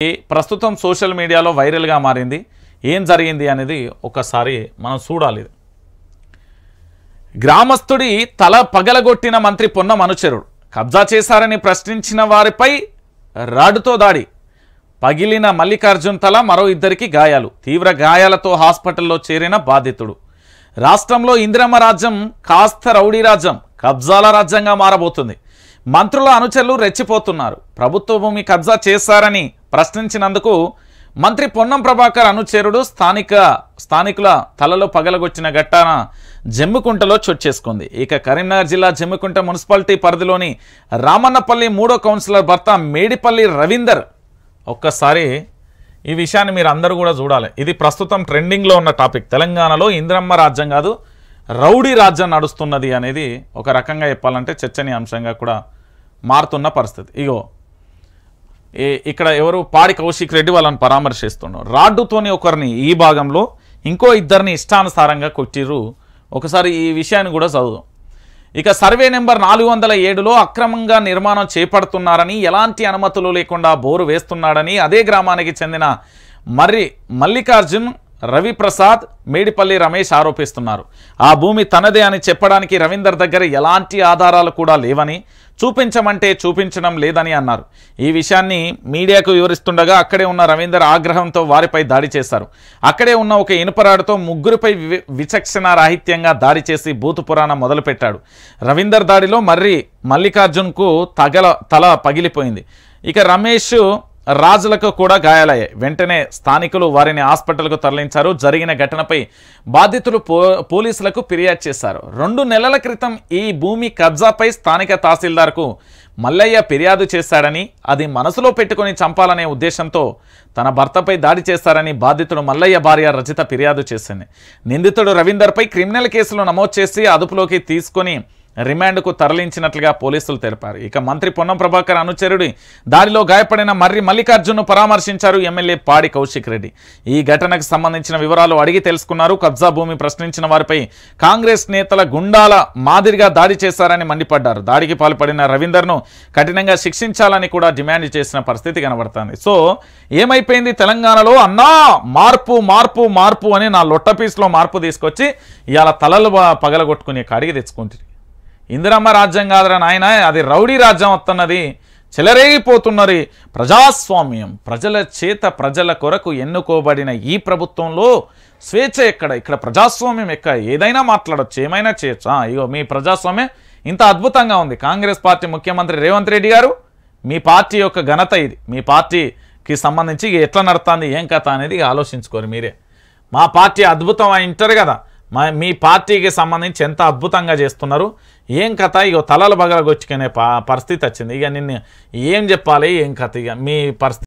ప్రస్తుతం సోషల్ మీడియాలో వైరల్గా మారింది. ఏం జరిగింది అనేది ఒకసారి మనం చూడాలి గ్రామస్తుడి తల పగలగొట్టిన మంత్రి పొన్న అనుచరుడు కబ్జా చేశారని ప్రశ్నించిన వారిపై రాడుతో దాడి. పగిలిన మల్లికార్జున్ తల మరో ఇద్దరికి గాయాలు. తీవ్ర గాయాలతో హాస్పిటల్లో చేరిన బాధితుడు. రాష్ట్రంలో ఇందిరమ్మ రాజ్యం కాస్త రౌడీ రాజ్యం. కబ్జాల రాజ్యంగా మారబోతుంది. మంత్రుల అనుచరులు రెచ్చిపోతున్నారు. ప్రభుత్వ భూమి కబ్జా చేశారని ప్రశ్నించినందుకు మంత్రి పొన్నం ప్రభాకర్ అనుచరుడు స్థానిక స్థానికుల తలలో పగలగొచ్చిన ఘట్టాన జమ్మికుంటలో చోటు చేసుకుంది. ఇక కరీంనగర్ జిల్లా జమ్మికుంట మున్సిపాలిటీ పరిధిలోని రామన్నపల్లి మూడో కౌన్సిలర్ భర్త మేడిపల్లి రవీందర్ ఒక్కసారి ఈ విషయాన్ని మీరు అందరూ కూడా చూడాలి. ఇది ప్రస్తుతం ట్రెండింగ్లో ఉన్న టాపిక్. తెలంగాణలో ఇంద్రమ్మ రాజ్యం కాదు రౌడీ రాజ్యం నడుస్తున్నది అనేది ఒక రకంగా చెప్పాలంటే చర్చనీయాంశంగా కూడా మారుతున్న పరిస్థితి. ఇగో ఇక్కడ ఎవరు పాడి కౌశిక్ రెడ్డి వాళ్ళని పరామర్శిస్తున్నారు రాడ్డుతోని ఒకరిని ఈ భాగంలో ఇంకో ఇద్దరిని ఇష్టానుసారంగా కొట్టిర్రు. ఒకసారి ఈ విషయాన్ని కూడా చదువు ఇక సర్వే నెంబర్ నాలుగు వందల ఏడులో అక్రమంగా నిర్మాణం చేపడుతున్నారని ఎలాంటి అనుమతులు లేకుండా బోరు వేస్తున్నాడని అదే గ్రామానికి చెందిన మర్రి మల్లికార్జున్ రవిప్రసాద్ మేడిపల్లి రమేష్ ఆరోపిస్తున్నారు. ఆ భూమి తనదే అని చెప్పడానికి రవీందర్ దగ్గర ఎలాంటి ఆధారాలు కూడా లేవని చూపించమంటే చూపించడం లేదని అన్నారు. ఈ విషయాన్ని మీడియాకు వివరిస్తుండగా అక్కడే ఉన్న రవీందర్ ఆగ్రహంతో వారిపై దాడి చేశారు. అక్కడే ఉన్న ఒక ఇనుపరాడుతో ముగ్గురిపై వి- విచక్షణ రాహిత్యంగా దాడి చేసి భూతు పురాణం మొదలుపెట్టాడు. రవీందర్ దాడిలో మర్రి మల్లికార్జున్కు తగల తల పగిలిపోయింది. ఇక రమేష్ రాజులకు కూడా గాయాలయ్యాయి. వెంటనే స్థానికులు వారిని హాస్పిటల్కు తరలించారు. జరిగిన ఘటనపై బాధితులు పో పోలీసులకు ఫిర్యాదు చేశారు. రెండు నెలల క్రితం ఈ భూమి కబ్జాపై స్థానిక తహసీల్దార్కు మల్లయ్య ఫిర్యాదు చేశాడని అది మనసులో పెట్టుకుని చంపాలనే ఉద్దేశంతో తన భర్తపై దాడి చేశారని బాధితుడు మల్లయ్య భార్య రచిత ఫిర్యాదు చేసింది. నిందితుడు రవీందర్పై క్రిమినల్ కేసులు నమోదు చేసి అదుపులోకి తీసుకొని రిమాండ్కు తరలించినట్లుగా పోలీసులు తెలిపారు. ఇక మంత్రి పొన్నం ప్రభాకర్ అనుచరుడి దాడిలో గాయపడిన మర్రి మల్లికార్జున్ను పరామర్శించారు ఎమ్మెల్యే పాడి కౌశిక్ రెడ్డి. ఈ ఘటనకు సంబంధించిన వివరాలు అడిగి తెలుసుకున్నారు. కబ్జా భూమి ప్రశ్నించిన వారిపై కాంగ్రెస్ నేతల గుండాల మాదిరిగా దాడి చేశారని మండిపడ్డారు. దాడికి పాల్పడిన రవీందర్ను కఠినంగా శిక్షించాలని కూడా డిమాండ్ చేసిన పరిస్థితి కనబడుతుంది. సో ఏమైపోయింది తెలంగాణలో? అన్నా మార్పు మార్పు మార్పు అని నా లొట్టపీస్లో మార్పు తీసుకొచ్చి ఇవాళ తలలు పగలగొట్టుకునే కాడికి తెచ్చుకుంటుంది ఇందిరమ్మ రాజ్యం కాదురా నాయన అది రౌడీ రాజ్యం వస్తున్నది. చెలరేగిపోతున్నది ప్రజాస్వామ్యం. ప్రజల చేత ప్రజల కొరకు ఎన్నుకోబడిన ఈ ప్రభుత్వంలో స్వేచ్ఛ ఎక్కడ? ఇక్కడ ప్రజాస్వామ్యం ఎక్కడ? ఏదైనా మాట్లాడొచ్చు ఏమైనా చేయొచ్చు. అయ్యో ఇగో మీ ప్రజాస్వామ్యం ఇంత అద్భుతంగా ఉంది. కాంగ్రెస్ పార్టీ ముఖ్యమంత్రి రేవంత్ రెడ్డి గారు మీ పార్టీ యొక్క ఘనత ఇది. మీ పార్టీకి సంబంధించి ఎట్లా నడుతుంది ఏం కథ అనేది ఆలోచించుకోరు మీరే. మా పార్టీ అద్భుతం అని కదా. మా మీ పార్టీకి సంబంధించి ఎంత అద్భుతంగా చేస్తున్నారు ఏం కథ? ఇక తలలు బగలగొచ్చుకునే పరిస్థితి వచ్చింది. ఇక నిన్ను ఏం చెప్పాలి? ఏం కథ? ఇక మీ పరిస్థితి